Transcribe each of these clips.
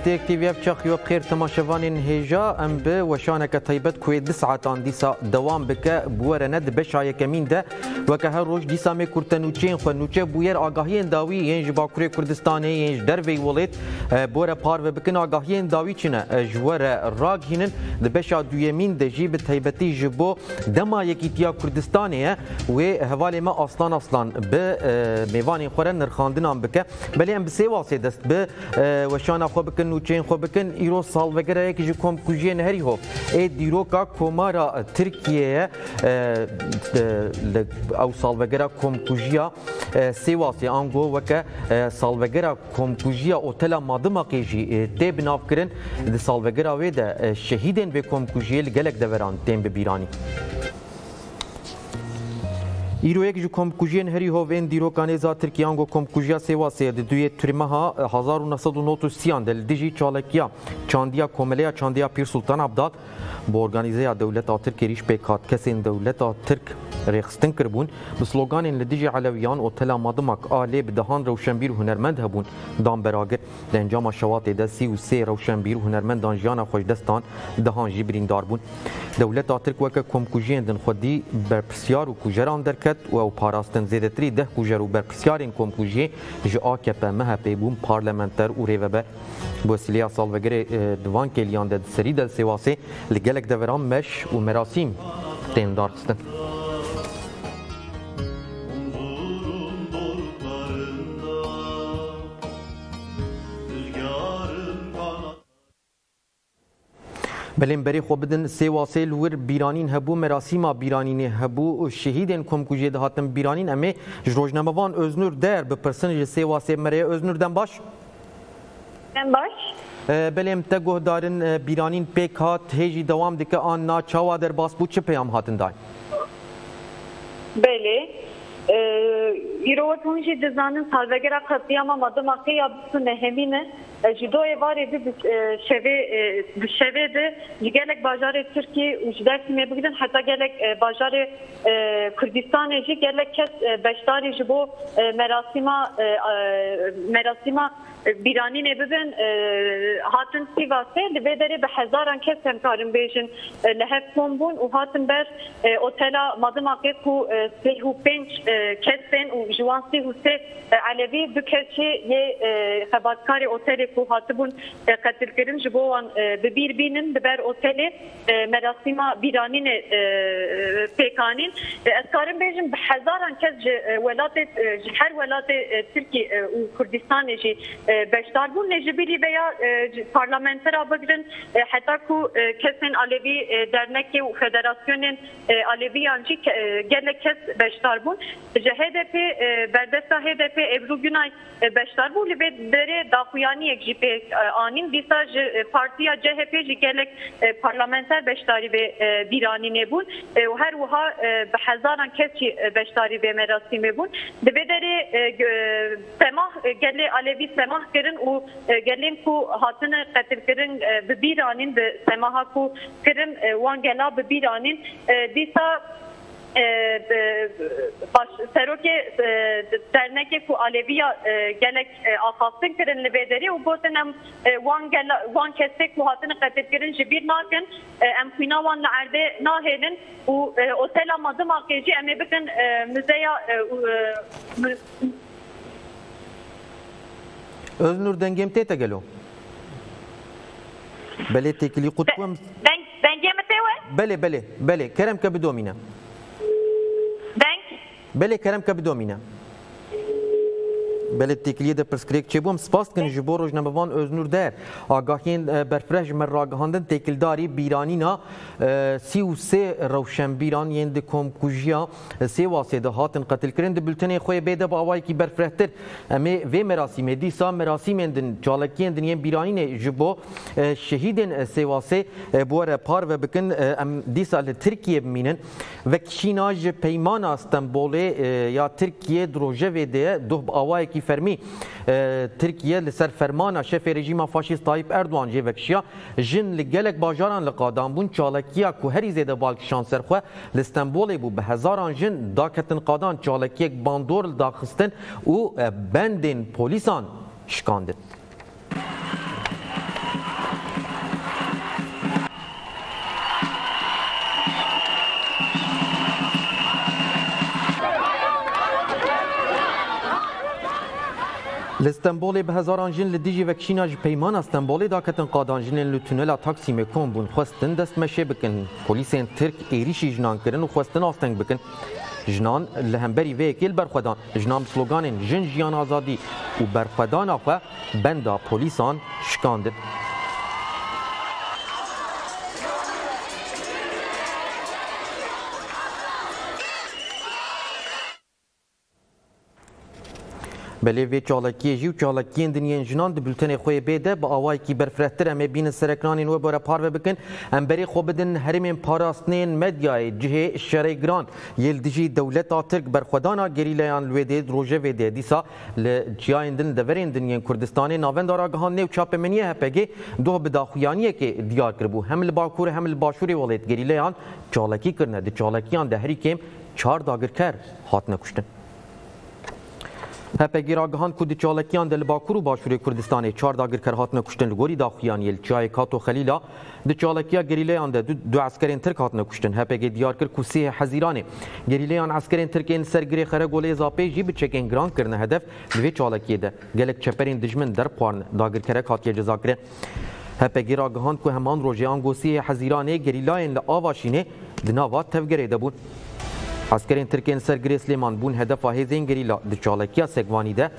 دستێکی وێبچەقیوە بخێر تەماشەوانین هێژا ئەم ب وەشانەکە تایبەت کوێ دسعاتان دیسا دەوام بکە بوەرە نە دبەشایەکەمین دە وکه هر روز دیسا می کورتنوچین خو نوچه بویر آگاهی داوی یین جبا کوری کوردستان یین در وی ولت بوره پار و بکن آگاهی داوی چنه جوار راگینن د بشا دویمین د جیب تایبتی جبو دما یکیتیا کوردستان و حواله ما اصلان اصلان به میوان خورن نرخاندنان بکه بلی ام بسی واسه دست به وشان خو بکن نوچین خو بکن ایرو سال وگره یک جو کوم کوجی نهری هو ای دیروکا کومارا ترکیه ئەو ساڵبەگەرە کۆمکوژیە سێواسی ئەنگۆ وەکە ساڵبەگەرە کۆمکوژیە ئۆتەلا مادمەقیژی تێ بناافکردن دی ساڵبەگەرا وێدە شەهیدێن بێ کۆمکوژیل گەلک دەوەران تێن ببیرانی. 21 komkujiyên herî hovên dîrokanê Zatirkiyan got komkujiya Sêwasê di duyê turimeha 1993 de li dijî çalekiya çandiya komeleya çandiya Pîr Sultan Abdad bi organizeya dewleta Tirkê rîş pêk hat kesên dewleta Tirk rêxistin kiribûn bi sloganên li dijî Elewiyan otela Madımak a lê bi dehan rewşenbîr hunermend hebûn dan beragir li encama şewatê de sî û sê rewşenbîr hunermendan jiyana xweşdestan dehan jî birîndar bûn. Dewleta Tirk weke komkujiyên din xwedî berpisyar û kujeran derke دەست و ئەو پاراستن زێدەتری دەک و ژەر و بەرپسیارین کۆمپژیە ji AKP mehe pêbûn parlamenter û rêvebe بۆ سلییا ساڵvegirê divan kêliyan de serî de sêwasê e, li gelek deveran meş û merasîm tên darxistin. بلین بری خو بدن سی واسیل ور بیرانین هبو مراسیما بیرانین هبو و شهیدن کم کوجی هاتن بیرانین امی روزنامه‌وان öznür der بپرسن سی واسی مری öznür den baş den baş بلیم تا گهدارن بیرانین پیک هات هیجی دوام دکه آن نا چاوا در باس بو چه پیام هاتن دای بله Ee, İrovatonji cezanin salvegera katliama madıma kıyabısı nehemine e, jidoye var edi e, şeve e, şeve de gelek bajarı Türkiye ucders mi bugün hatta gelek bajarı Kürdistan eji gelek kes beştari jibo merasima merasima بیرانین ببن هاتن سیواسه لبه داره به هزاران کس هم کارن بیشن لحف کن بون و هاتن بر اوتلا مادم آقه کو سی هو پنج کس بین و جوان سی هو سی علوی دو کسی یه خباتکار اوتلی کو هاتن بون قتل کرن جبوان ببیر بینن ببر اوتلی مراسیما بیرانین پیکانین از کارن بیشن به هزاران کس ولات هر ولات ترکی و کردستان جی Ee, beşdar بەشدار بوون لێژبیری بەیە پارلمەنتەرا بگرن حتاکو کەسێن ئالێوی دەرنەکی federasyonun e, alevi yancı e, gelek kes beşdar bûn ji HDP e, berdesta HDP Ebru Günay beşdar bû li vê derê daxuyaniyek jî pê anîn partiya CHP jî gelek parlamenter beşdarî vê bîranînê bûn û her uha bi hezaran kes jî ve vê merasîmê bûn di vê derê semah gelê پناه کردن و گلین کو هاتن قتل کردن به بیرانین به سماها کو کردن وان گلا به بیرانین دیسا baş seroke derneke e, ku aleviya e, gelek e, akasın kirin libederi u gotin em wan gela wan kestek ku hatin qatet kirin jibir nakin em kuina wan la erde nahelin u otel amadım akeci em bikin müzeya Öznur dengem te gelo. Bele tekili kutkum. Ben dengemte ve? Bele bele bele. Kerem kabidomina. Denk. Bele kerem kabidomina. belittikliye de perskrek çebom spas kin ji boroj nemevan öznur der. Agahiyên e, berfreş ji me ragihandin têkildarî bîranîna sî e, û sê rewşenbîran yên di komkujiya e, Sêwasê de hatin qetilkirin di bültenê xwe bêde bi awayekî berfrehtir. Em ê vê merasîmê dîsa merasîmên din çalekiyên din yên bîranînê ji bo şehîdên Sêwasê bu re par ve bikin em dîsa li Tirkiye bimînin ve kişîna ji peymana Stembolê ya Tirkiye di rojevê de duh bi awayekî که فرمی ترکیه لسر فرمانا شف رژیم فاشیست طایب اردوان جیوکشیا جن لگلک باجاران لقادان بون چالکیا کو هری زیده بالک شانسر خو لستنبول بو به هزاران جن داکتن قادان چالکیک باندور داخستن و بندین پولیسان شکاندن لستانبول به هزاران جن لدیجی وکشینا جی پیمان استانبول دا کتن قادان جن لتونلا تاکسیم کن بون خواستن دست مشه بکن پلیسین ترک ایریشی جنان کرن و خواستن آستنگ بکن جنان لهمبری وی کل برخدان جنان سلوگان جن جیان آزادی و برخدان آخوا بندا پلیسان شکاندن بله وی چالکی جیو چالکی دنیای جنان دی بلتن خوی بیده با آوای کی برفرتر همه بین سرکنان و بر پار بکن ام بری خو بدن هرمین پاراستنین مدیای جه شری گران یل دیجی دولت ترک برخدانا گریلیان لویدید روژه ویده دیسا لجیاین دن دورین دنیای کردستان ناوند دارا گهان نیو چاپ منیه هپگی دو بداخویانی که دیار کربو هم لباکور هم لباشوری ولایت گریلیان چالکی کرنه دی چالکیان ده هری کم چار داگر کر هات نکشتن هپگیراگهان کود چالکیان دل باکور و باشوری کردستان چهار داگرکر هاتن کشتن لگوری داخیان یل چای کاتو خلیلا د چالکیا گریلیان ده دو عسکرین ترک هاتن کشتن هپگی دیار کر کوسی حزیرانه گریلیان عسکرین ترکین سرگری خره گولی زاپی جی بچکین گران کرنه هدف دوی چالکیه ده گلک چپرین دجمن در قوارن داگرکرک هاتیه جزاکره هپگیرا گهاند که همان روژیان گوسی حزیرانه گریلاین لآواشینه دناوات تفگره ده بون Askerên Tirkên sergirê Slêman bûn hedefa hêzên gerîla di çalakiya Segvanî de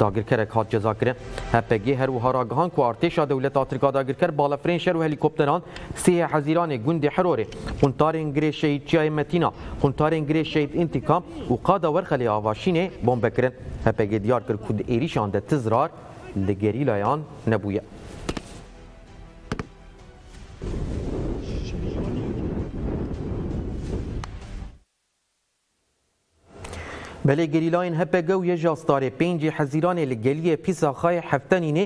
dagirkerek hat cezakirin. HPG her wiha ragihan ku artêşa dewleta Tirka dagirker balafirên şer û helîkopteran sêhe hezîranê gundê Herorê, xuntarên girê şehîdçiyayê Metîna, xuntarên girê şehîd întikam û qada werxelê avaşînê bombekirin. HPG diyar kir ku di êrîşan de tizrar li gerîlayan nebûye. بله گریلاین هپگه و یه جاستار پینج حزیران لگلی پیساخای هفتنی نه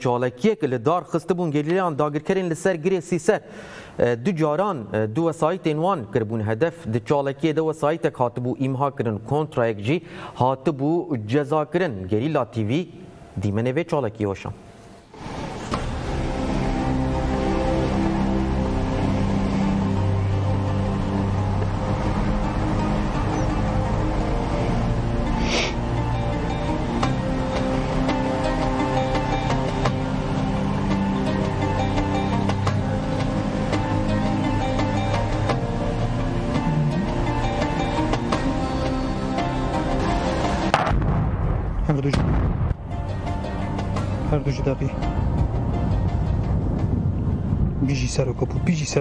چالکیه که لدار خسته بون گریلان داگر کرن لسر گری سی سر دو جاران دو وسایت انوان کربون هدف د چالکیه دو وسایت هاتبو ایمها کرن کنترا یک جی هاتبو جزا کرن گریلا تیوی دیمنه و چالکیه وشان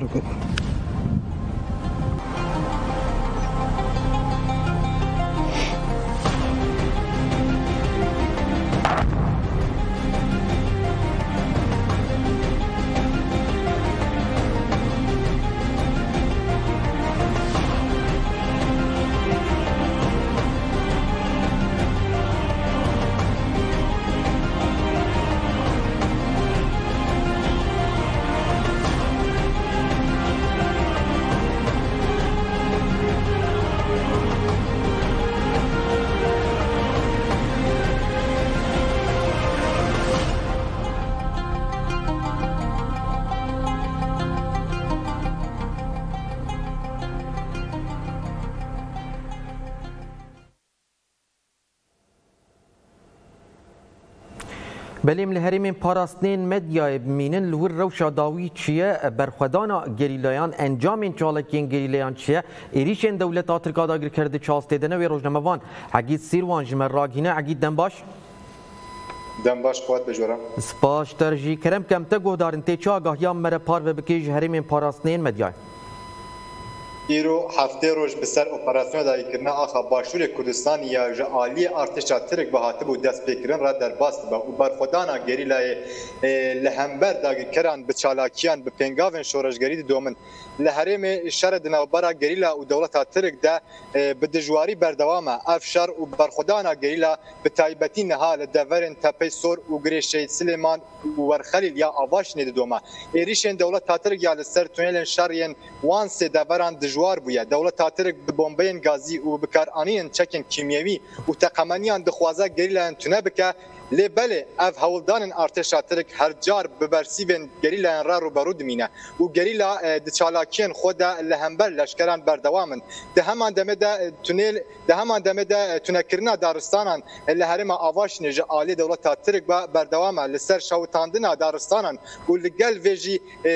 இருக்குது گلیم لهریم پاراستنین مدیای مینن لور روشا داوی چیه برخودانا گریلایان انجام چالکین گریلایان چیه ایریشن دولت آترکا داگر کرده چاسته دنه و روزنامه‌وان حقیقت سیروان جمر راگینه حقیقت دنباش دم باش خواهد بجورم سپاش ترجی کرم کم تا گودارن تی چه آگاهیان مره پار و بکیج هریم پاراستنین مدیای دیرو هفته روز به سر اپراسیون دایی کردن آخا باشور کردستان یا جا عالی ارتشا ترک به هاتبو دست بکرن را در باست با و برخودانا گری لای لهمبر داگی کران به چالاکیان به پنگاون شورشگری دومن لحرم شر دنوبرا گری لا و دولت ترک ده به دجواری بردوامه افشار و برخودانا گری لا به تایبتی نهال دورن تپه سور و گریشه سلیمان و ورخلیل یا آواش نید دوما ایریشن دولت ترک یا لسر تونل شرین وان سه دوران دجواری دژوار بووە دەوڵەت تاترێک بۆمبەیەن گازی و بکارانیان چەکن کیمیەوی و تەقەمەنیان دخوازە گەری لایەن تونە بکە لی بله اف هولدانن ارتشا ترک هر جار ببرسیبن گریلا را روبرو دمینه و گریلا د چالاکین خود لهمبر لشکران بردوامن ده همان دمه ده تونل ده همان دمه ده تونکرنا دارستانان له هرم اواش نج عالی دولت ترک با بردوامه لسر شوتاندنا دارستانان و لگل ویجی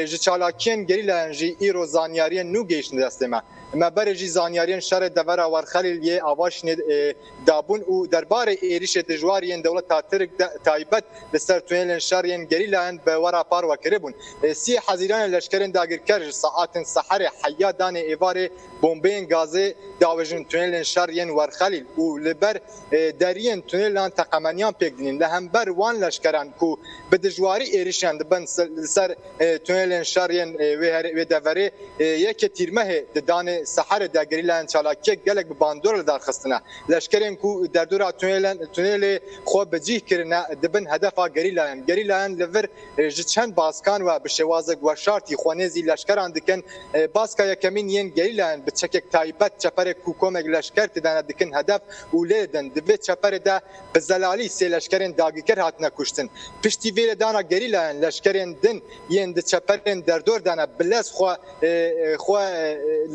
ج چالاکین گریلا انجی ایرو زانیاری نو گیشن دستمه مبر جی زانیارین شر دورا ورخلیل یه آواش دابون و درباره ایریش دجواریین دولت تاترک تایبت لسر تونل شرین گریلان به ورا پار و کربون سی حزیران لشکرین داگرکر ساعت سحر حیا دان ایوار بمبین گازی داوژن تونل شرین ورخلیل و لبر درین تونلان تقمنیان پگدینین لهم بر وان لشکران کو به دجواری ایریشان دبن سر تونل شرین و دوره یک تیرمه دانه سحر داگری لان چالاکی گلک به باندور در خستنه لشکرین کو در دور تونل تونل خو بجی کرنا دبن هدفا گری لان گری لان لور چند باسکان و بشوازک و شارتی خوانزی لشکران دکن باسکا یکمین یین گری لان به چکک تایبت چپر کو کومک لشکر تدان دکن هدف اولیدن دبه چپر ده به زلالی سی لشکرین داگیکر هاتنه کشتن پشتی ویل دانا گری لان لشکرین دن یین د چپرین در دور دانا بلس خو خو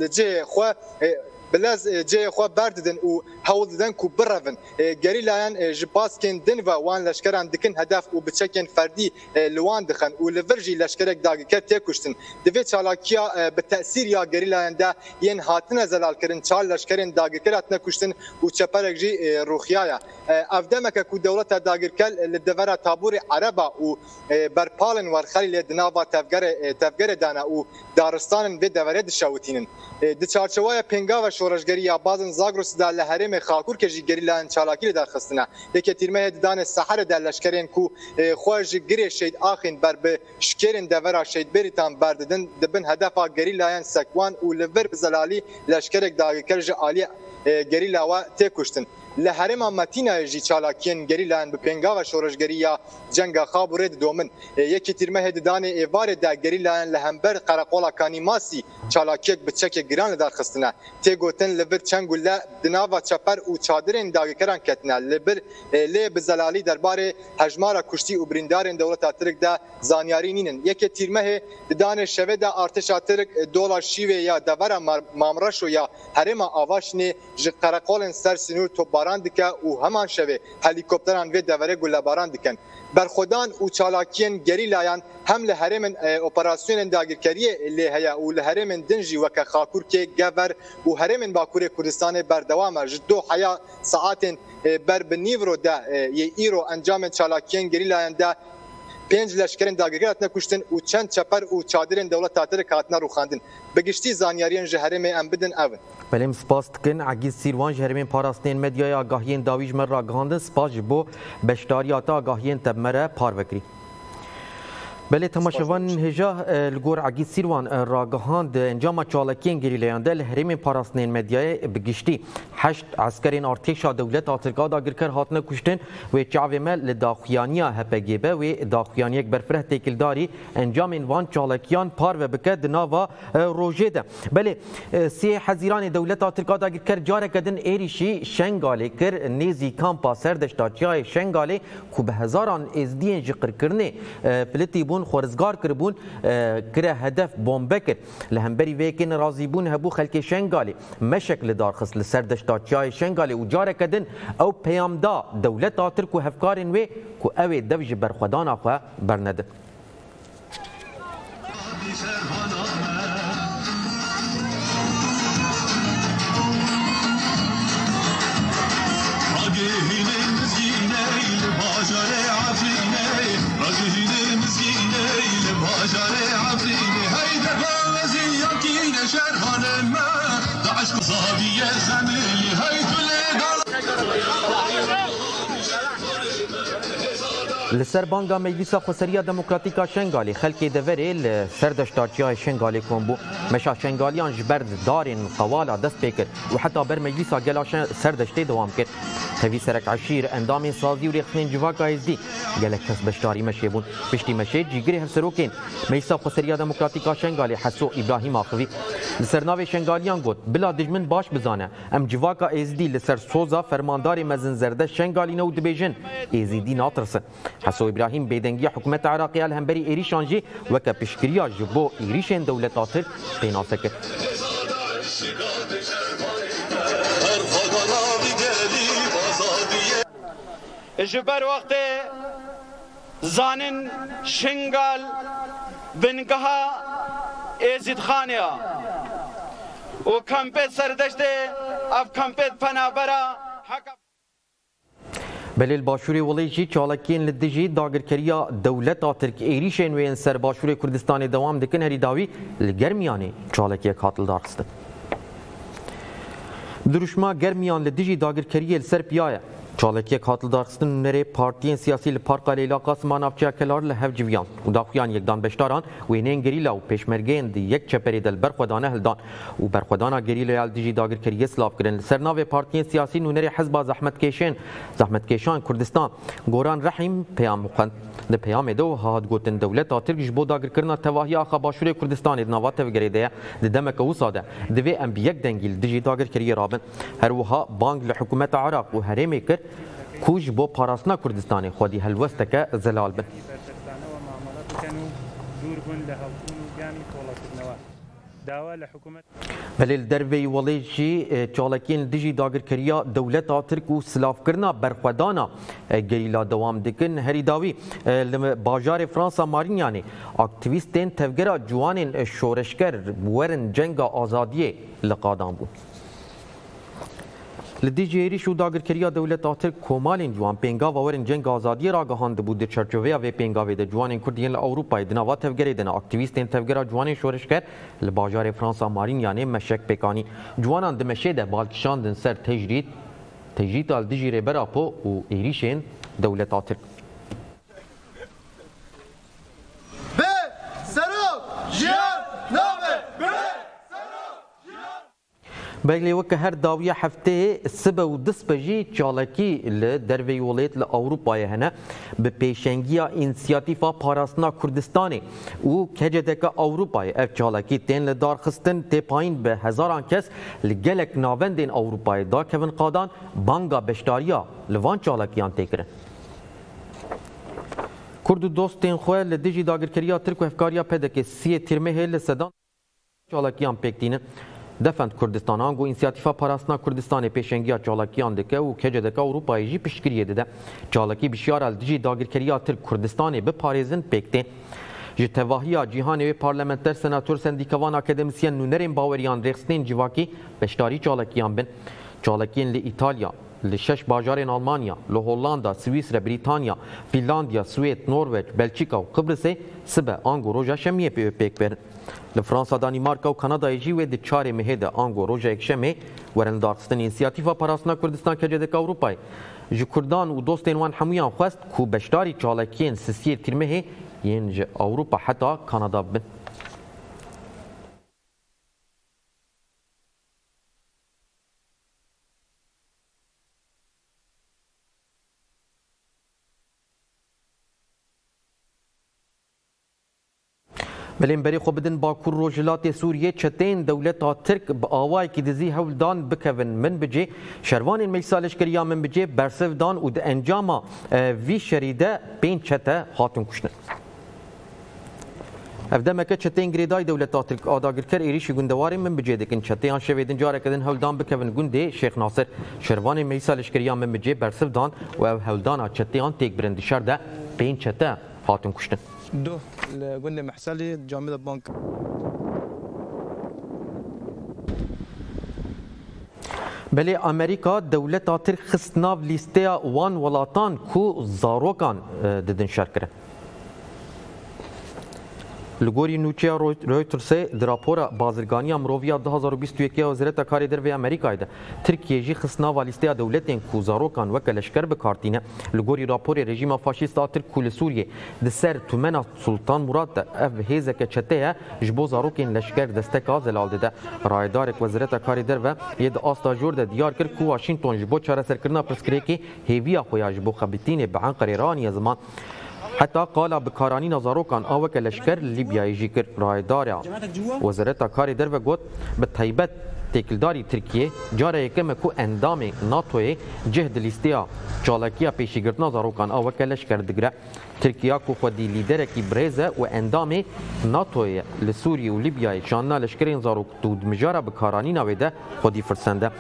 لجه 欢诶。بلاز جێ خوا بارددن و هەوڵ ددەن و بڕەن گەری لایەن ji باسکن دنڤ وان لەشکران دکن هەداف و بچەکن فەردی لوان دخن و لە ڤژی لەشکرێک داگکە تێکوشتن دەبێت چالاکییا بە تەسیر یا گەری لایەندا یەن هاتنە زەلالکردن چال لەشکرێن داگکرات نەکوشتن و چەپەرێکژی ڕوخیایە ئەفدەمەکە و دەوڵەتە داگرکەل لە دەڤرە تابوری عەرەبا و بەرپالن وەرخەلی لێ دناوا تەفگەرە دانا و دارستانن بێ دەوەرە دشاوتینن دچارچەوەیە پێنگاوە شورشگری یا بازن زاگرس دا لهرم خاکور که جگری لان چالاکی دا خستنا یکی تیرمه دان سحر دا لشکرین کو خوژ گری شید آخین بر به شکرین دورا شید بریتان برددن دبن هدفا گری لایان سکوان و لور بزلالی لشکرک دا کرج عالی گری لاوا تکوشتن لهرم امتینا جی چالاکین گری لان به پنگا و شورشگری جنگ خابورد دومن یکی تیرمه هد دان ایوار دا گری لان لهمبر قراقولا کانی ماسی چالاکیک بچک گران دار خستنا تی گوتن لبر چنگولا دناوا چپر او چادرین داگکران کتنا لبر لی بزلالی درباره هجمارا کشتی او بریندارن دولت اترک دا زانیاری نینن یکی تیرمه دان شوه دا ارتش اترک دولار شیوه یا دورا مامرشو یا هرم آواشنی جی قراقولن سر سنور تو گلهباران دکه و همان شوه هلیکوپتران وی دوره گلهباران دکن برخودان و چالاکین گری لایان هم له هرمن اپراسیون داگیرکری له هيا و له هرمن دنجی وک خاکور کې گور و هرمن باکور کردستان بر دوام دو حیا ساعت بر بنیورو ده ایرو انجام چالاکین گری لایان ده پنج لشکرین داگیرگر هاتنه کشتن و چند چپر و چادرین دولت تاتر کاتنا روخاندن بگشتی زانیاریان جهرم ام بدن اون بلیم سپاس کن عگیز سیروان جهرمین پاراستین مدیای آگاهین داویج مر را گاندن سپاس جبو بشتاریاتا آگاهین تبمره پار بکری بله تماشاوان هجا لگور عقید سیروان را گهاند انجام چالکین گریلیانده لحریم پاراستنین مدیای بگشتی هشت عسکرین ارتشا دولت آترگا دا گرکر هاتنه کشتن و چاوی مل لداخویانیا هپگیبه و داخویانیه برفره تکلداری انجام وان چالکیان پار و بکه دناوا روژه ده بله سی حزیران دولت آترگا دا گرکر جاره کدن ایریشی شنگالی کر نیزی کامپا سردشتاچیای شنگالی که به هزاران ازدین جقر کرنه پلتی بون کربون خورزگار کربون کره هدف بمبه کرد لهمبری ویکن رازی بون هبو خلک شنگالی مشکل دار خصل سردشتا چای شنگالی و جاره کدن او پیامدا دولت آتر کو هفکارن وی کو اوی دوج برخودان آخوا برنده لسر بانگا مجلسا خسریا دموکراتیکا شنگالی خلکی دوری لسر دشتارچیا شنگالی کن بو مشا شنگالیان جبر دارین قوالا دست پیکر و حتی بر مجلسا گلا سر دشتی دوام کرد خوی سرک عشیر اندام سازی و ریخنین جواکا ازدی گلک کس بشتاری مشه بون پشتی مشه جیگری هر سروکین مجلسا خسریا دموکراتیکا شنگالی حسو ابراهیم آخوی لسر ناوی شنگالیان گوت بلا دجمن باش بزانه ام جواکا ازدی لسر سوزا فرماندار مزن زرده شنگالی نو دبیجن ازیدی ناترسن حسو ابراهيم بيدنگی حکومت عراقی الهمبري ايري شانجي وکا پشکریا جبو ایریشن دولتاتر قیناسه کرد جبر وقت زانن شنگال بنگها ایزید خانه و کمپیت سردشته اف کمپیت پنابرا حق بلل باشوری ولیجی چالکین لدجی داگرکریا دولتا ترک ایریشن وین سر باشوری کردستان دوام دکن هری داوی لگرمیانی چالکی قاتل دارستن دروشما گرمیان لدجی داگرکریا سر پیایه چالکی قاتل دارستن نری پارتین سیاسی لپارکا لیلا قاسمان افچیا کلار لحف جویان و داخویان یک دان بشتاران و اینین گریلا و پیشمرگین دی یک چپری دل برخودانه هلدان و برخودانا گریلا یال دیجی داگر کریه سلاف کرن سرناو پارتین سیاسی نونری حزبا زحمت کشین زحمت کشان کردستان گوران رحیم پیام خوند د پیام دو هاد گوتن دولت ترک جبو داگر کرنا تواهی آخا باشوری کردستان د نوات گریده د دمک او ساده د وی ام یک دنگیل دیجی داگر کریه رابن هر وها بانگ لحکومت عراق و هرمی کرد کوژ بۆ پاراستنا کوردستانی خودی هەلوەستەکە زەلال بن. بەلێ دەربەی وەڵێژی چاڵەکیین دژی داگرکەریە دەولەتا ترک و سلافکردنا بەرخوادانە گەریلا دەوام دکن هەریداوی باژارێ فرانسا مارینیانێ ئاکتیویستێن تەفگەرا جوانین شۆرشکەر وەرن جەنگە ئازادیە لە قادان بوو. Li Dîciyêrî şûdagirkiriya dewleta Tirk komalên ciwan pêngava werin cenga azadiyê ragihandibû di çerçeveya vê pêngavê de ciwanên Kurd yên li Ewropayê di nava tevgerê de aktivîstên tevgera ciwanên şoreşker li bajarê Fransa Marînyanê meşek pêkanî. Ciwanan di meşê de balkişandin ser tejrît, tejrîta li dijî rêbera po û êrişên dewleta Tirk. بەگلێ وەکە هەر داویە هەفتەیە سبە و دەستپەژی چاڵەکی لە دەروی وڵێت لە ئەوروپایە هەنە بە پێشەنگیە ئینسیاتیفا پاراستنا کوردستانی و کەجدەکە ئەوروپای ئەف چاڵەکی تێن لە دارخستن تێپاین بە هزاران کەس لە گەلک ناوەندێن ئەوروپای داکەون قادان بانگا بەشداریە لەوان چاڵەکیان تێکرن. کورد و دۆستێن خوێ لە دژی داگرکەریە ترک و هەفکاریە پێدەکەی سیە تیرمە هەیە لە سەدان چاڵەکیان پێکتینە. دفند کوردستان آن گو انسیاتیفا پاراستنا کوردستان پیشنگیا چالاکیان دکه و کجه دکه اروپای جی پیشگیری دده چالاکی بشیار ال دیجی داگیرکریا تر کوردستان به پاریزن پکته ji tevahiya cîhanê wê parlamenter senatör sendîkavan akademisyen Nûnerên Baweryan Rexsnên Civakî beşdarî çalakiyan bin. Çalakiyên li Îtalya li şeş bajarên Almanya, li Hollanda, Swîsre, Brîtanya, Finlandiya, Swêd, Norveç, Belçika û Qibrisê sibe ango roja şemiyê pê pêk verin. Li Fransa, Danîmarka û Kanadayê jî wê di çarê mihê de ango roja yekşemê werin darxistin inisiyatîva Parastina Kurdistan Kecedeka Ewropayê. Ji Kurdan û dostên wan hemûyan xwest ku beşdarî çalekiyên sisiyê tîrmehê yên ji Ewropa heta Kanada bin. بلینبری خو بدن باکور روجلات سوریه چتین دولت ترک به آوای کی دزی هولدان بکوین من بجی شروان می سالش کریا من بجی برسودان او د انجام وی شریده پین چته هاتون کوشنه Evdemeke çeteyên girêdayî dewleta Tirk adagirker êrişî gundewarê min bicê dikin. Çeteyan şevêdin careke din hewldan bikevin gundê Şêx Nasir. Şervanê Meclisa Leşkeriya min bicê bersivdan û ev hewldana çeteyan têk birin dişer de pênc çete hatin kuştin. دو لقلنا محسلي جامد البنك بلی امریکا دولت آتر خست ناو لیسته وان ولاتان کو زاروکان آه، ددن شرکره لگوری نوچیا رویترسه در راپورا بازرگانی مروویا 2021 وزارت کاری دروی امریکای ده ترکیه جی خصنا والیستیا دولتین کو زاروکان وک لشکر بکارتینه لگوری راپور رژیم فاشیست اتر کول سوریه د سر تومن سلطان مراد ده اف هیزه که چته جبو زاروکین لشکر دستک از لال ده رایدار وزارت کاری درو ید آستا جور ده دیار کر کو واشنگتن جبو چاره سرکرنا پرسکری کی هیویا خویا جبو خبتین به انقره ایران زمان حتی قالا بکارانی نظاروکان آوه که لشکر لیبیایی جی کرد رایدارا وزارت کار در و گوت به طیبت تکلداری ترکیه جاره یکم کو اندام ناتوی جهد لیستیا چالکیا پیشگرد نظاروکان آوه که لشکر دگره ترکیه کو خودی لیدرکی بریزه و اندام ناتوی لسوری و لیبیای چاننا لشکرین زاروک دود مجاره بکارانی ناویده خودی فرسنده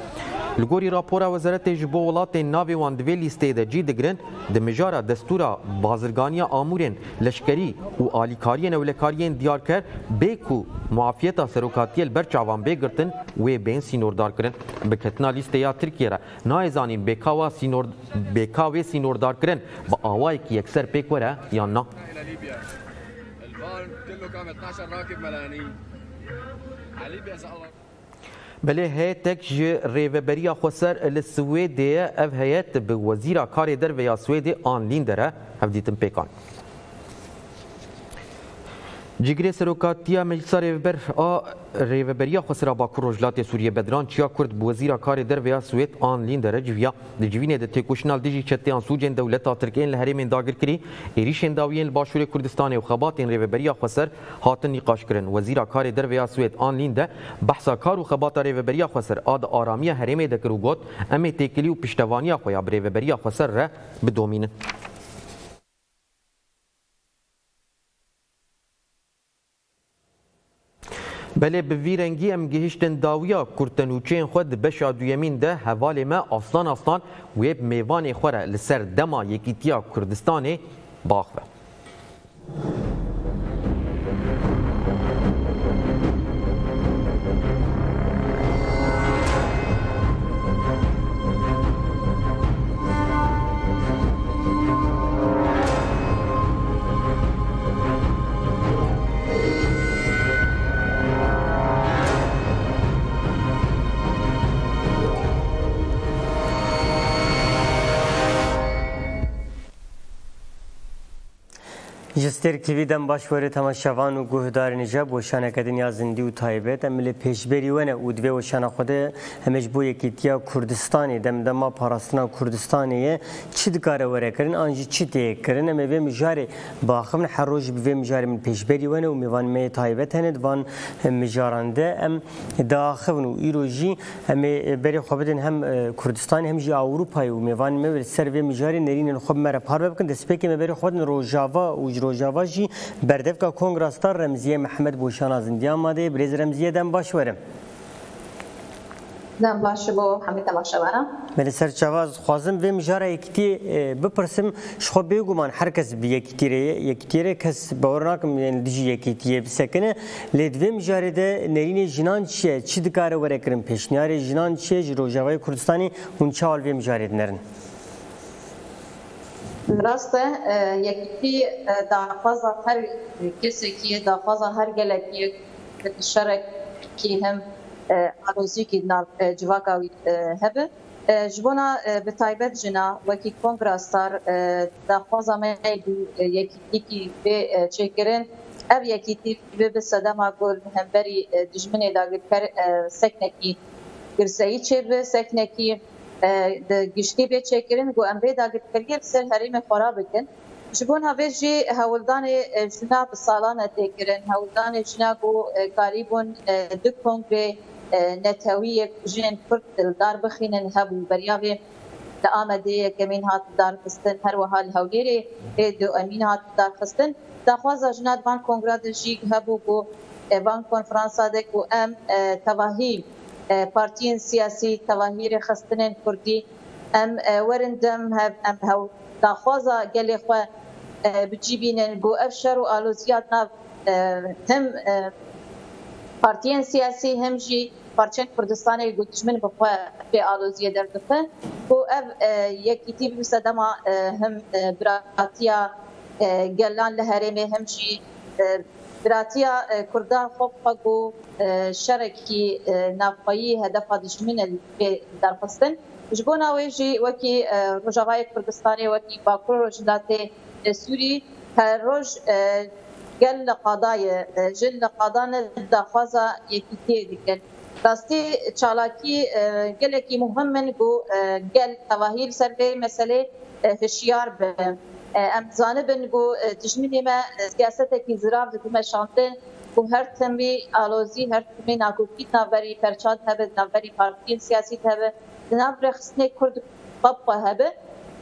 لګوري راپور وزارت جبو ولات ناوی وان د ویلی ستې د جی دګرن د مجارا دستورا بازرګانیا امورن لشکری او الیکارین او لکارین دیار کر بیکو معافیت سروکاتی البر چاوان به گرتن و بین سینوردار کرن بکتنا لیستیا ترکیه را نایزانین بیکاوا سینور بیکاوی سینوردار کرن با آوای کی اکثر پیکوره یا نه البان كله كان 12 راكب ملانين علي بيسأل الله بله هی تک جی ریوبریا خسر لسویدی اف هیت به وزیر کار در ویا سویدی آنلین داره هفدیتم پیکان جګری سروکاتیا مجلس ریوبر ا ریوبریا خسرا باکو روجلات سوریه بدران چیا کورد وزیر کار در ویا سویت آن لین در جویا د جوینه د تکوشنال دیجی چتیان سوجن دولت ترکیه له هریمین داګر کری ریشن داوین باشور کردستان او خباتین ریوبریا خسر هاتن نقاش کرن وزیر کار در ویا سویت آن لین ده بحثا کار او خبات ریوبریا خسر اد آرامی هریمه د کروګوت امه تکلی او پشتوانی خو یا ریوبریا خسر ر بدومینه بله به ویرنگی ام گهشتن داویا کورتنوچین خود بشا دویمین ده حوال ما افسان افسان ویب میوان خوره لسر دما یکیتیا کردستان باخوه Jester Kivi'den başveri tamaşavan u guhdar nija boşana kadın yazindi u taybet emile peşberi wene u dve oşana xode hemec bu yekitiya Kurdistanê dem dema parastina Kurdistanê çi dikare were kirin anji çi tê kirin em vê mijarê baxim her roj bi vê mijarê min peşberî wene û mêvan me taybet hene divan mijaran de em daxivin û îro jî em ê berê xwe bidin hem e, Kurdistanê hem jî Avrupayê û mêvan me ser vê mijarê nerînên xwe mere parve bikin destpêkê me berê xwe din rojava û Rojava jî berdevka kongrasta Remziye Mehmed Boşana zindiyan madê birêz Remziye'den baş werim. زم باش بو همه تماشا برم من سر چواز خوازم ویم جارا یکتی بپرسم شخو بیگومان هر کس بی یکتیره یکتیره کس باورناکم یعنی دیجی یکتیه بسکنه لید ویم جاره ده نرین جنان چیه چی دکاره ورکرم پیشنیاری جنان چیه جروجاوی کردستانی اون چاول ویم جاره دنرن راسته یکی دافازا هر کسی که دافازا هر گلکی شرک که هم آروزی که نار جواکاوی هبه جبونا به تایبت جنا وکی کنگراستار دافازا میگو یکی دیکی به چکرین ev yekîtî bi bi sedema gul hemberî dijminê da girker seknekî girseyî çêbi seknekî د گشتي به چیکرین ګو ام به دا ګټکرګي سر حریم خراب کن جبون هاوی جی هولدان جنا په سالانه تکرین هولدان جنا کو قریبون د کنګره نتاوی جن پر دلدار بخینن هبو بریاوی د آمده کمین هات دار خستن هر وحال هوګری دو امین هات دار خستن د خواز جنا د بان کنګره د جی هبو کو وان کنفرانس ده کو ام توهیم پارتیین سیاسی تواهیر خستنن کردی ام ورندم هب ام هو داخوازا گلی خو بجیبینن بو افشر و آلوزیات ناف هم پارتیین سیاسی هم جی پارچن کردستان گوتشمن بخوا به آلوزیه دردفه بو اف یکیتی بسدما هم براتیا گلان لهرمه هم جی براتيا كردان خوفقو شركي نافقي هدفها دجمين دارفستن جبونا ويجي وكي رجاوي كردستاني وكي باكور رجلاتي سوري هر روز گل قضای جل قضان دخوازا یکیتی دیکن راستی چالاکی گل کی مهمن گو گل تواهیل سر به مسئله هشیار به ام زانبن گو تجمینی ما سیاستکی زراف دکومه شاندن و هر تمی آلوزی هر تمی ناکوکی ناوری پرچاد هبه ناوری پارتین سیاسی هبه ناوری خسنه کرد بابا هبه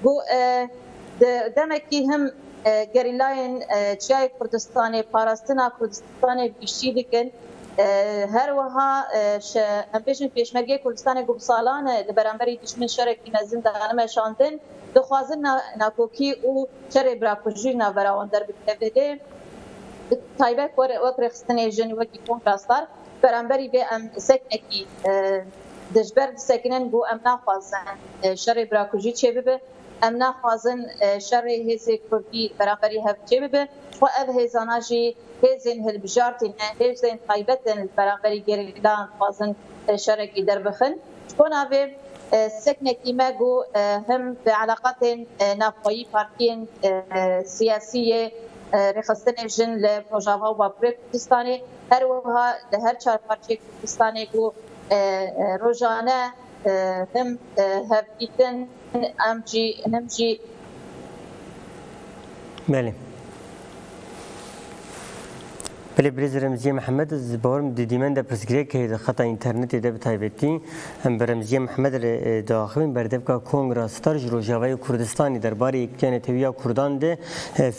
گو دمکی هم گریلاین چای کردستانی پاراستنا کردستانی بیشی دکن هەروەها ئەمپێشن پێشمەرگی کوردستانی گوپساڵانە لە بەرامبەری دشمن شەرەکی نەزم داغانەمە شاندن دخوازن ناکۆکی و شەرێ براپژیر ناوەراوان دەربێ تایبەت وەک ڕێخستنی ژنی وەکی کۆن ڕاستار بەرامبەری بێ ئەم سەکنێکی دژبەر سەکنن بۆ ئەم ناخوازن شەڕێ براکوژی چێ ببێ امنا خوازن آه، شر هزه كردي برابري هف جيبه و اف هزانا جی هزین هل بجارتین آه، هزین قیبتن برابری جيردان خوازن آه، شركي دربخن بخن ابي سكنة كيماغو هم في علاقات نافوي بارتين سياسية رخصتنا جن لبروجاوا و كردستاني هروها وها لهر چار بارتي كردستاني كو روجانه them uh, have eaten MG, MG. Melih. بله برز رمزی محمد از باورم دی دیمن دا پرسگری که دا خطا اینترنتی دا بتایبتی هم برمزی محمد دا آخوین بردبکا کنگرا ستار جرو جاوی کردستانی در باری یکتیان تویا کردان ده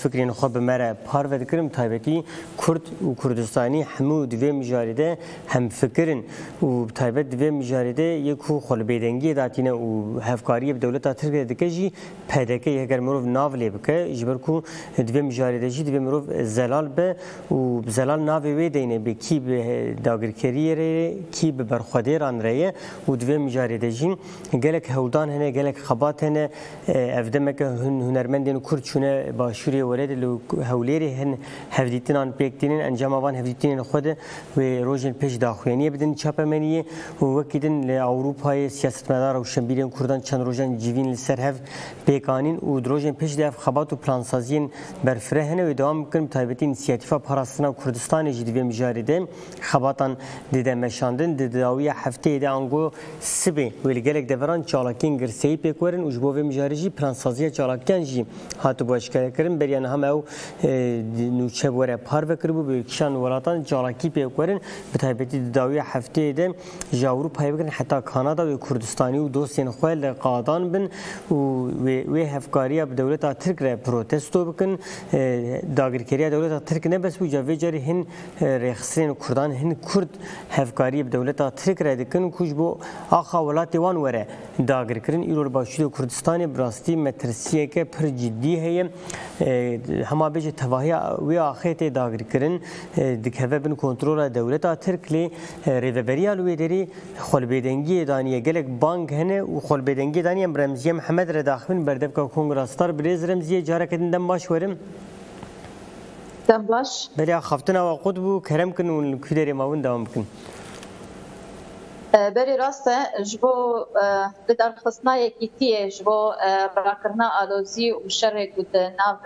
فکرین خواب مرا پارود کرم تایبتی کرد و کردستانی همو دوی مجارده هم فکرن و تایبت دوی مجارده یکو خلبیدنگی داتینه و هفکاری به دولتا ترکیه دکجی پدکه یکر مروف ناولی بکه جبرکو دوی مجارده جی دوی مروف زلال به و زلال جلال ناوی وی دینه به کی به داگرکری ری کی به برخودی ران ریه و دوی مجاری دجین گلک هولدان هنه گلک خبات هنه افدمک هن هنرمندین کرد چونه باشوری ورد لو هولیری هن هفدیتین آن پیکتینین انجام آوان هفدیتین خود و روزن پیش داخوینی بدن چاپ منیه و وکیدن ل اروپای سیاست مدار و شنبیرین کردن چند روزن جیوین لسر هف پیکانین و دروزن پیش دف خبات و پلانسازین برفره هنه و دوام کردن تایبتی انسیاتیفا پاراستنا کرد Kurdistanê jî divê mijarê de xebatan dide meşandin di dawiya hefteyê de ango sibê wê li gelek deveran çalakên girseyî pêkwerin û ji bo vê mijarê jî pransaziya çalakiyan jî hatibû eşkerekirin beriyan hem ew e, nûçewere par vekiribû bi kişan welatan çalakî pêkwerin bi taybetî di dawiya hefteyê de ji Avrupayê bikirin heta Kanada û Kurdistanî û dosyên xwe li qadan bin û wê hevkariya bi dewleta Tirk re protesto bikin e, dagirkeriya dewleta Tirk ne bes bû ca vê carî هن رخصین کردان هن کرد هفکاری به دولت ترک را دکن کوچ بو آخا ولات وان وره داگر کردن ایرور باشید کردستان براستی مترسیه که پر جدی هیم هما بیش تواهی وی آخیت داگر کردن دکه بن کنترل دولت ترک لی ریوبریا لوی دری خلبیدنگی دانیه گلک بانک هنه و خلبیدنگی دانیه رمزیه محمد را داخل بردب که کنگراستار بریز رمزیه جارکتندن باش ورم دم باش بله خفتنا و قد بو کرم کن و کدری ماون دوام بکن بری راسته جبو در خصنای کیتیه جبو راکرنا آلوزی و شر گود ناف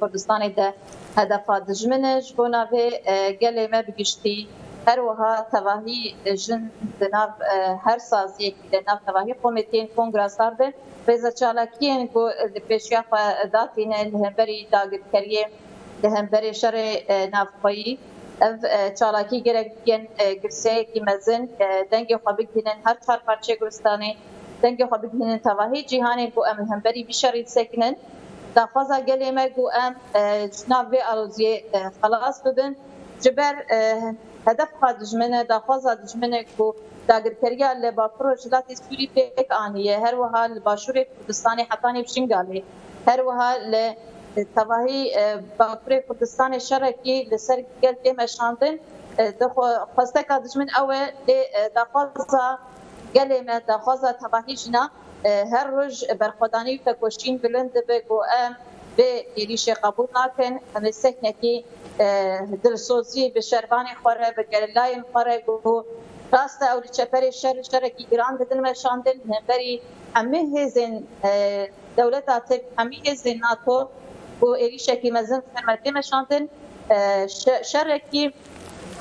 کردستان ده هدفا دجمنه جبو ناوه گلی ما بگشتی هر وها تواهی جن دناف هر سازی که دناف تواهی قومیتین کنگرسار ده بیزا چالاکیین که پیشیا داتین هنبری داگر کریم hemberê şerê navxweyî ev çalakî gerek yên girseyekî mezin dengê xwe bigihînin her çar parçe goristanê dengê xwe bigihînin tevahî cîhanê ku em hemberî vî şerê sekinin daxwaza gelê me ku em ji nav vê aloziyê xelas bibin ji ber hedef xwe dijmine daxwaza dijminê ku dagirkeriya li bapro jilatê sûrî pêk aniye her wiha li başûrê kurdistanê hetanê bi şingalê her wiha li تواهی باکوری کردستان شرکی لسر گل دیم اشاندن دخو خواسته که دجمن اوه دخوازا گلی من دخوازا تواهی جنا هر روز برخودانی و تکوشین بلند به گوام به دیریش قبول نکن همه سکنه که دلسوزی به شربان خوره به گللایم خوره گو راست او چپر شر شرکی ایران ددن مشاندن همبری همه هزین دولت آتب همه هزین ناتو و ایشکی مزن سمتی مشانتن شرکی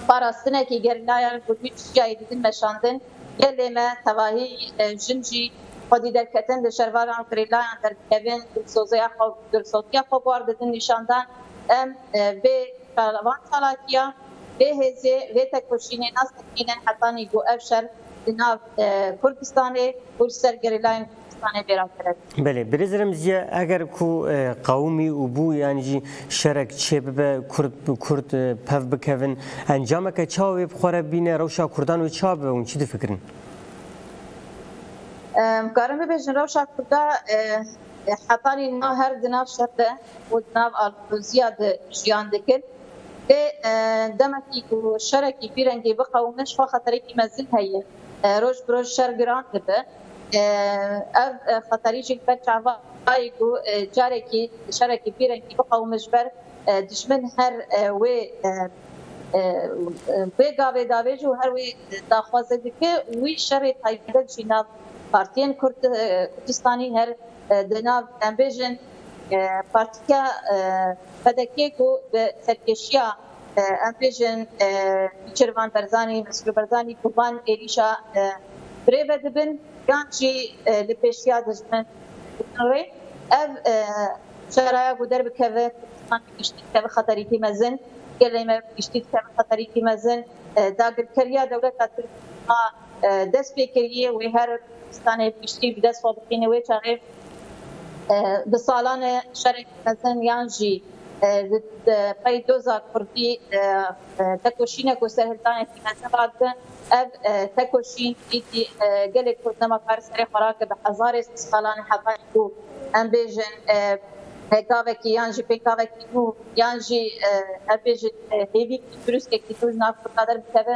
پاراستنکی گرنایان و هیچ جایی دیدن مشاندن گلی ما تواهی جنجی خودی درکتن در شرواران فریلایان در کبین درسوزی خواب درسوزی خواب واردن نشاندن ام به شروان سالاکیا به هزه و تکوشینه ناس تکینن حتانی گو افشر دناف کردستانه برسر گریلاین دستانه برادرد بله برزرم زیه اگر کو قومی و بو یعنی جی شرک چه به کرد کرد پف بکوین انجام که چاوی بخوره بینه روشا کردان و چا به اون چی دو فکرن؟ کارم ببیشن روشا کردان حتانی نا هر دناف شده و دناف آلکوزیا ده جیان دکن به دمکی و شرکی پیرنگی بقومش خواه خطری که مزید هیه روش بروش شر گران ده ev xatarî jî ber çavayê ku carekî şerekî pîrengî biqewmiş ber dişmin her wê wê gavê davê jî û her wê daxwaze dike wî şerê taybet jî nav partiyên Kurd Kurdistanî her di nav embêjin partiya fedekê ku bi serkeşiya embêjin Çirvan Berzanî, Mesrû Berzanî, Kuban, Êrîşa birêve dibin ganjî e, li pêşiya dijmin rê ev şeraya guder bikeve giştî dikeve xeterî mezin gelê me giştî dikeve xeterî mezin e, dagirkeriya dewleta Tirkistan e, dest pêkiriye wê her Kurdistanê piştî bi dest xwe bikîne wê çarê bi salan şerek mezin yan jî Eh, pa i doza Kurdi tekoşîne goserhildanê mezhebatkin ev tekoşîn îdî gelek kurdnema karserê xwarake bi hezarê salanê hevayê ku em bêjin PKV'ki yan jî PKV'ki nû yan jî hevbêjin hêvî dürüstekî tûj nav kurdadar bikeve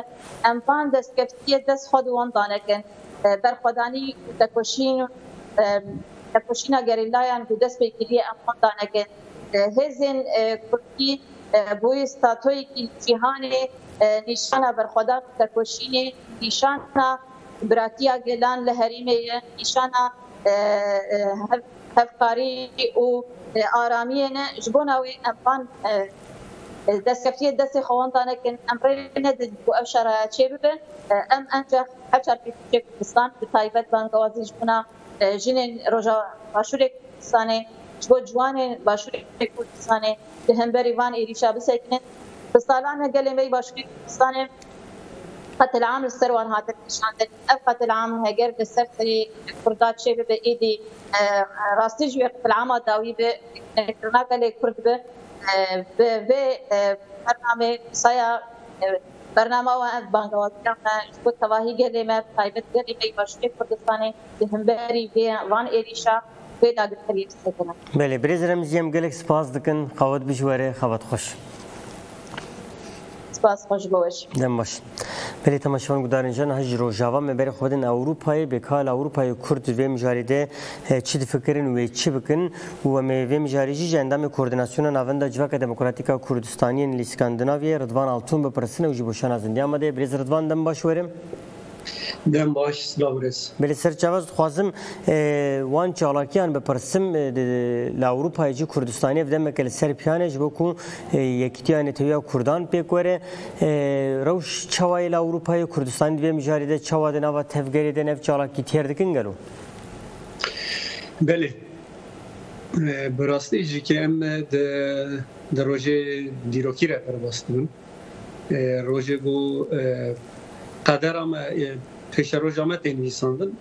em van destkeftiyê dest xwe di wan danekin berxwedanî tekoşîn tekoşîna gerîllayan ku dest pêkiriye em wan danekin هزین کرکی بوی ستاتوی که جهان نشانه برخوردار تکوشین نشانه براتیا گلان لحریمه نشانه هفکاری و آرامی نه جبونا و امبان دستکفتی دست خوان تانه کن امری نه بو افشار چه ببن ام انجا حچار که کردستان به طایبت بانگوازی جبونا جنین رجا باشوری کردستانه بۆ جوانێ باشووری کوردستانێ لە هەمبەری وان عێریشا بسێکنێت بە ساڵانە گەلێمەی باشووری کوردستانێ قەت العام سەروان هاتنشاندن ئەف قەت العام هەگەر لە سەرری کوردات شێ بە ئیدی ڕاستی ژێ قەت العام داوی بێ کردنا گەلێ کورد بێ بێ بەرنامێ سایە برنامه و بانگوازیان خود تواهی گلی ما تایبت گلی باشوی کردستانی دهنبری وان ایریشا ve daha gösteriye istedim. Böyle brezerimiz yem gelek spas dikin kavat bijware kavat hoş. سپاس خوش بوش دم باش بلی تماشاون گدارن جان هج رو جاوا مبر خودن اوروپای بکال اوروپای کورد و مجاریده چی فکرین و چی بکن و م و مجاریجی جندم کوردیناسیون ناوند جواک دموکراتیکا کوردستانی لیسکاندیناوی ردوان التون به پرسنه و جبوشان ازندی آمده بریز ردوان دم باش ورم دم باش سلاورس بله سر چواز خوازم وان چالاکیان بپرسم لاوروپای جی کردستانی ودم مکل سر پیانش بکو یکیتیان تویا کردان پیکوره روش چوای لاوروپای کردستان دوی مجارده چوا دنوا تفگری دنو چالاکی تیر دکن گلو بله براستی جی که ام در روژه دیروکی را پرواستیم روژه بو قدرم پیشرو جامت نویساندن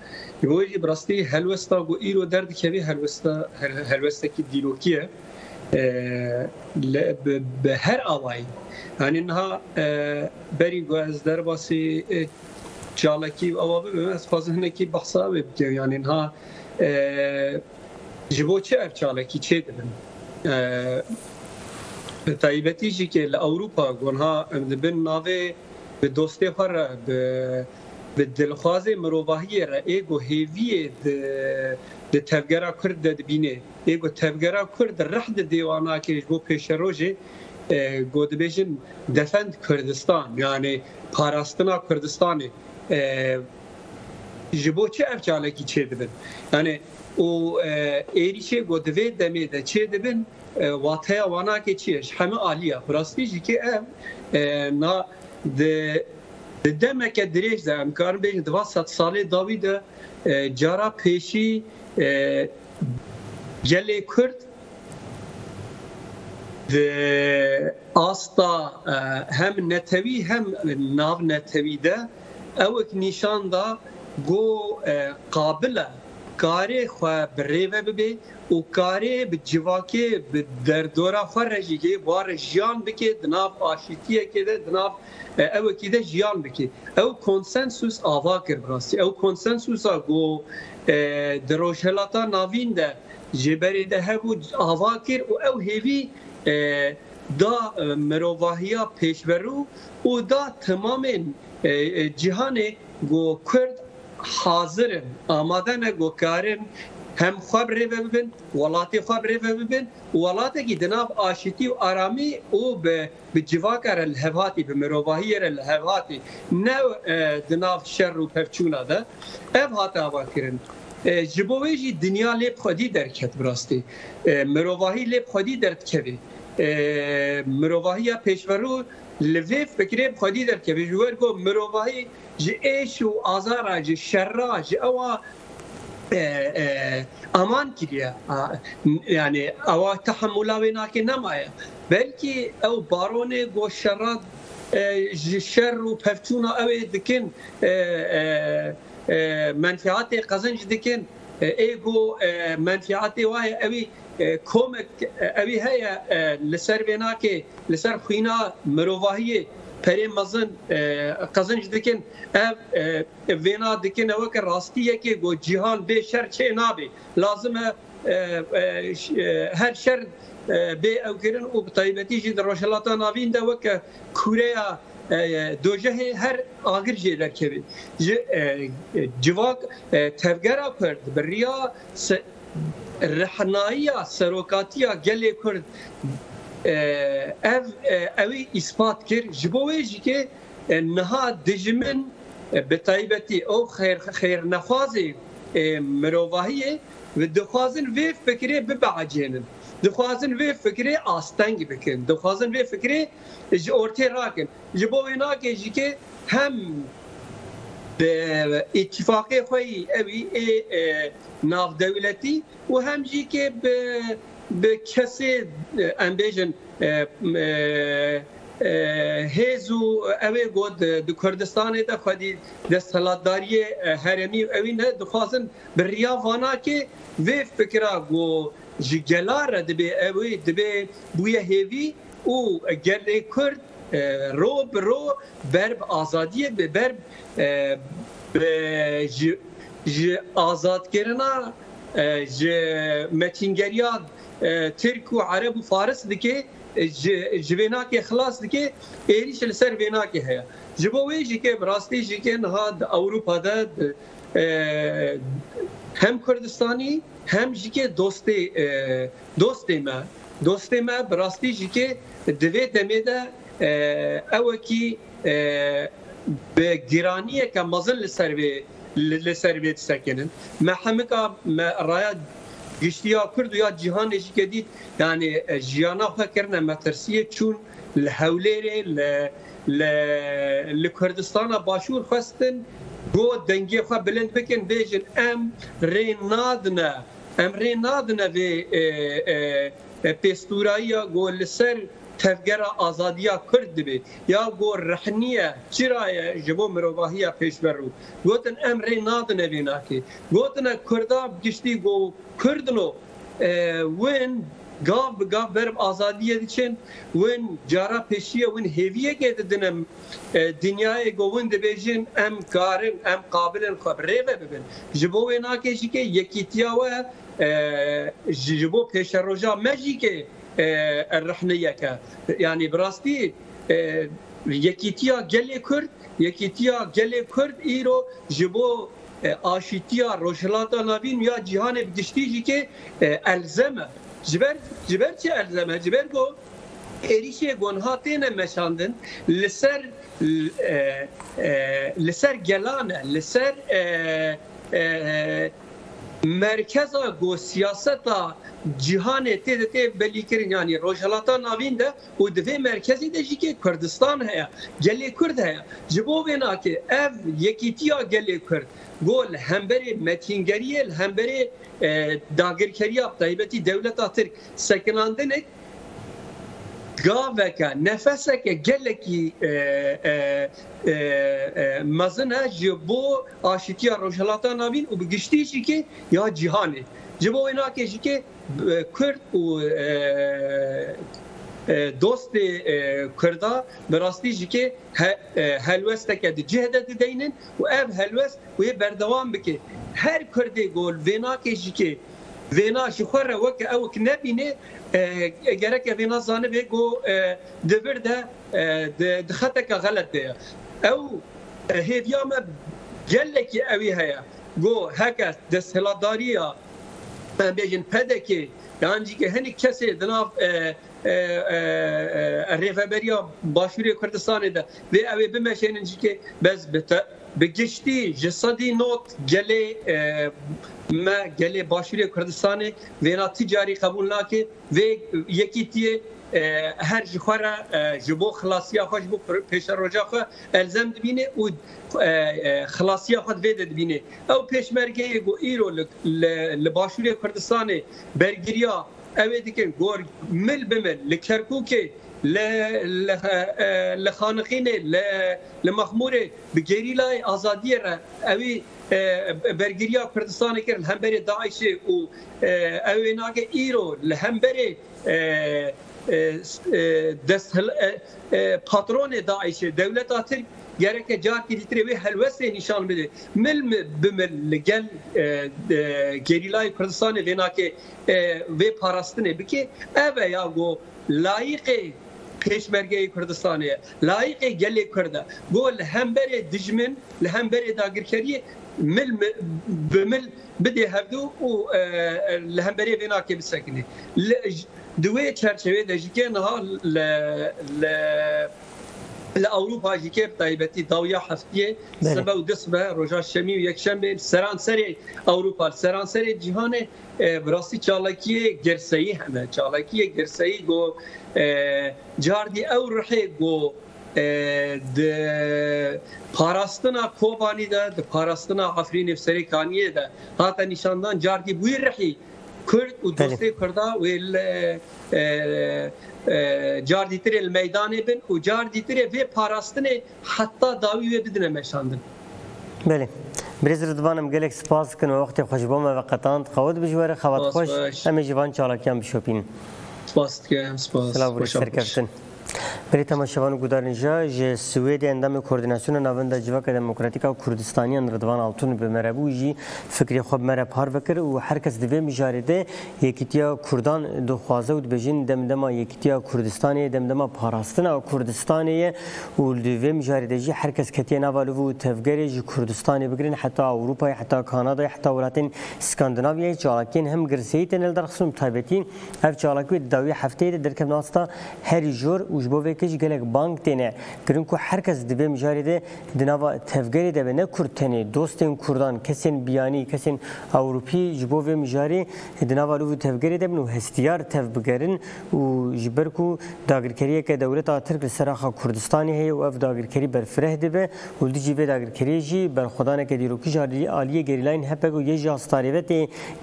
گویی براستی هلوستا گو ایرو درد کبی هلوستا هلوستا کی دیروکیه به هر آوایی یعنی اینها بری گو از در باسی جالکی و آوابه از فازهنه کی بخصا بگیم یعنی اینها جبو چه اف جالکی چه دبن تایبتی جی که لأوروپا گونها امدبن ناوه به دوستی خور به به دلخوازی مروواهی را ایگو هیوی د تفګرا کرد د بینه ایگو تفګرا کرد رحد دیوانا کې بو پیشروجه گودبیشن دفند کردستان یعنی پاراستنا کردستانی جبو چه افجاله کی چه دبن یعنی او ایریشه گودوی دمی ده چه دبن واتیا وانا که چیش همه آلیا پراستی جی که ام نا د دمکه درېج ده امکان به 200 ساله داوی ده جارا پیشی جلی کرد د آستا هم نتوی هم ناو نتوی ده اوک نشان ده گو قابله کاری خو بریوه ببی او کاری به جواکی در دورا فرجیگی وار جیان بکی دناف آشیتیه که ده دناف او کی ده جیان بکی او کنسنسوس آوا کر براستی او کنسنسوس گو دروشلاتا ناوین ده جبری ده هبو آوا کر او او هیوی دا مروواهیا پیشورو او دا تمام جهان گو کرد حاضرن آمادن گوکارن هم خواب ریو ببین ولاتی خواب ریو ببین ولاتی که دناب آشتی و آرامی او به به جواکر الهواتی به مروواهی الهواتی نه دناب شر و پفچونا ده اف هاتا آوا کرن جبوه جی دنیا لیب خودی درکت براستی مروواهی لیب خودی درد کبی مروواهی پیشورو لویف بکری بخوادی در که بجوار گو مروواهی جه ایش و آزارا جه شرا جه اوا امان کریه یعنی اوا تحملا و ناکه نمایه بلکی او بارون گو شرا جه شر و پفتونا او دکن منفعات قزنج دکن ایگو منفعات وای اوی کۆمک ئەوی هەیە لەسەر وێناکێ لەسەر خوینا مرۆڤاهیە پەرێ مەزن قەزنج دکن ئەم وێنا دکنەوە کە ڕاستیەکێ بۆ جیهان بێ شەر چێ نابێ لازمە هەر شەر بێ ئەوگرن و بتایبەتیژی ڕۆژەڵاتە ناویندەوە کە کوورەیە دۆژەهێ هەر ئاگر جێلەکەوێت جوواک تەفگەرا پرد بریا Rehnaiya serokatiya gelê Kurd ev evî îspat kir ji bo wê jî ke niha dijimin bi taybetî ew xêrnexwazê mirovahiyê dixwazin vê fikirê bibeacênin. dixwazin vê fikirê astengî bikin, dixwazin vê fikirê ji ortê rakin. Ji bo wê nakê jî ke hem به اتفاق خوی اوی ناف دولتی و همجی که به به کسی امبیجن هیزو اوی گود دو کردستان دا خودی دستالاتداری هرمی اوی نه دخوازن بر ریا وانا که وی فکرا گو جگلار دبی اوی دبی بوی هیوی او گلی کرد رو به رو برب آزادی به برب ج آزاد کرنا ج متینگریا ترک و عرب و فارس دکه ج وناک خلاص دکه ایریش لسر وناک هيا جبو وی جی که براستی جی که نهاد اوروپا ده هم کردستانی هم جی که دوست دوست ما دوست ما براستی جی که دوی دمیده اوکی به گرانی که مزن لسر به لسر به سکنن ما حمکا ما رایا گشتی ها کرد یا جهان ایش کدید یعنی جیانا خواه کرنا مترسیه چون لحولیره لکردستان باشور خواستن گو دنگی خواه بلند بکن بیجن ام ری نادنه ام ری نادنه به پیستورایی گو لسر تفگەرە ئازادیا کرد دبێ یا گۆ رەحنیە چرایە ji bo mirovahiya pêşver û gotin em rê nadine vênakê gotine Kurda giştî go Kurdin û e, win gav bi gav berb azadiye diçin win cara pêşiye win hêviyekê didinim dinyayê e, go win dibêjin em karin em qabilin xwe rêve bibin ji bo wênakê jikê yekîtiya we e, ji bo pêşeroja me jîkê الرحمەیە کە ینی بڕاستی یەکیتیا گەلێ کورد یەکیتیا گەلێ کورد ئیرۆ ji بۆ ئاشیتیا ڕۆژهڵاتە نابین یا جیهانێ گشتیژی کێ ئەلزەمە جبەر جبەر چی ئەلزەمە جبەر بۆ êrişê gonha têne meşandin li ser li ser gelane li ser merkeza go siyaseta cihanê tê de tê belîkirin yani rojhelata navîn de û divê merkezê de jî Kurdistan heye gelê Kurd heye ji bo vê nakê ev yekîtiya gelê Kurd gol hemberê metîngeriyê hemberê dagirkeriya taybetî dewleta Tirk sekinandinê gaveke nefeseke gelekî mezin e ji bo aşîtiya rojhelata navîn û bi giştî jî ya cihanê جبو اینا که جی که کرد و دوست کردا براستی جی که هلوست که دی جهد دی دینن و اب هلوست و یه بردوام بکه هر کردی گول وینا که جی که وینا شو خور وک او ک نبینه گرک وینا زانه بگو دبرده دخته که غلط ده او هیویا ما گلکی اوی هيا گو هکس دسهلاداریه بیژن پدکی دانجی که هنی کسی دناف ریفبریا باشوری کردستان ده و اوی بمشینن که بز بتا بگشتی جسدی نوت گلی ما گلی باشوری کردستان وینا تجاری قبول ناکه و یکی تیه هر جخورا جبو خلاصیا خوش بو پیش روجا خو الزم دبینه او خلاصیا خود وید دبینه او پیشمرگه گو ایرو لباشوری کردستان برگیریا اوی دیکن گور مل بمل لکرکوکه لخانقینه لمخموره بگریلای آزادی را اوی برگریا کردستان کرد همبر داعش و اوی ناگه ایرو لهمبر دەستهل پاترۆنێ داعیشێ دەولەتا تر گەرەکە جارکی دیترێ وێ هەلوەستێ نیشان بدێ مل بمر لەگەل گەریلای کوردستانی ێناکێ وێ پاراستنێ بکێ ئەە یا گۆ لایقێ پێشمەرگەی کوردستانەیە لایقێ گەلێ کووردە بۆ لە هەمبەرێ دژمن لە هەمبەرێ داگرکەریە مل بمل بدێ هەردوو و لە هەمبەرێ بێناکێ بسەکنێ دوێ چەرچەوێ دەژیکێ نها لە ئەوروپا ژیکێ تایبەتی داویا هەفتیە سبە و دەستبە ڕۆژا شەمی و یەکشەمبێ سەران سەری ئەوروپا سەران سەری جیهانێ بڕاستی چاڵکیە گرسەی هەمە چاڵکیە گرسەی گۆ جاردی ئەو ڕحێ گۆ پاراستنا کۆبانی دا د پاراستنا ئەفرین سەرەکانیە دا هاتە نیشاندان جاردی بووی ڕحی کرد و دوستی کردا و جار دیتر المیدان بن و جار دیتر و پاراستن حتی داوی و بدن مشاندن بله بریز ردوانم گلک سپاس کن و وقت خوش بوم و قطاند خواد بجوار خواد خوش همه جوان چالاکیان بشوپین سپاس که سپاس سلام و سرکفتن Brita Maşevan Gudarnija ji Swêdê endamê koordinasyona navenda civaka demokratîka Kurdistaniyan Ridvan Altun bi merebû jî fikrê xwe mere par vekir û herkes di vê mijarê de yekîtiya Kurdan dixwaze û dibêjin demdema yekîtiya Kurdistanê demdema parastina Kurdistanê ye û di vê mijarê de jî herkes ketiye nava li û tevgerê ji Kurdistanê bigirin heta Ewropayê heta Kanadayê heta welatên Skandinavyayê çalakiyên hem girseyî tên eldarxisûn taybetî ev çalakî dawî hefteyê de derkevin asta herî jor û ji bo vê کج گلک بانک تنه گرین کو هر کس دبی مجاری ده دنوا تفگری ده نه کورد تنه دوستن کوردان کسین بیانی کسین اوروپی جبو و مجاری دنوا لو تفگری ده نو هستیار تفبگرین او جبر کو داگرکری که دولت ترک سراخه کوردستانی هي او اف داگرکری بر فره ده به ول دی جبه داگرکری جی بر خدانه که دیروکی جاری عالیه گریلاین هپگو یه جاستاریوت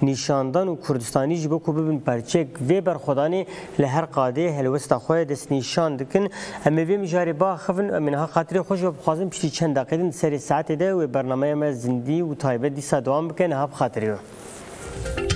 نشاندان و کوردستانی جبو کو ببن پرچک و بر خدانه له هر قاده هلوستا خو د نشان دکن من ام وی مجاری با خفن منها خاطر خوش و بخوازم پشتی چند دقیقه سری ساعت ده و برنامه ما زندی و تایبه دیسا دوام بکنه هب خاطری